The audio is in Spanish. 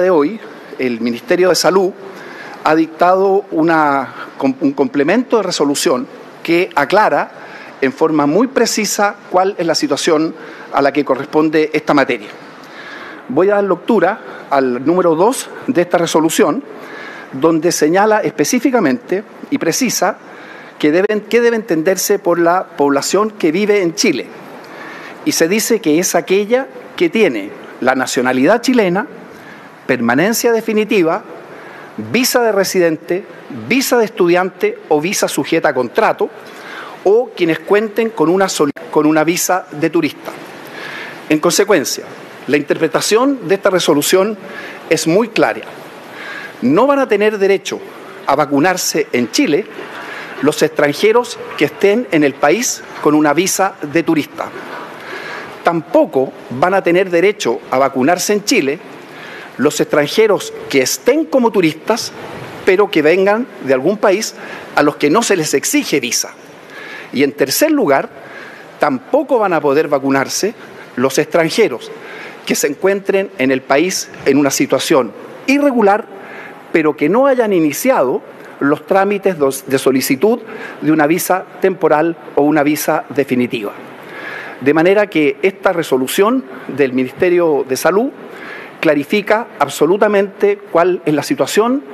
de hoy, el Ministerio de Salud ha dictado una, un complemento de resolución que aclara en forma muy precisa cuál es la situación a la que corresponde esta materia. Voy a dar lectura al número 2 de esta resolución, donde señala específicamente y precisa que deben, qué debe entenderse por la población que vive en Chile. Y se dice que es aquella que tiene la nacionalidad chilena, permanencia definitiva, visa de residente, visa de estudiante o visa sujeta a contrato, o quienes cuenten con una, con una visa de turista. En consecuencia, la interpretación de esta resolución es muy clara. No van a tener derecho a vacunarse en Chile los extranjeros que estén en el país con una visa de turista. Tampoco van a tener derecho a vacunarse en Chile los extranjeros que estén como turistas, pero que vengan de algún país a los que no se les exige visa. Y en tercer lugar, tampoco van a poder vacunarse los extranjeros que se encuentren en el país en una situación irregular, pero que no hayan iniciado los trámites de solicitud de una visa temporal o una visa definitiva. De manera que esta resolución del Ministerio de Salud clarifica absolutamente cuál es la situación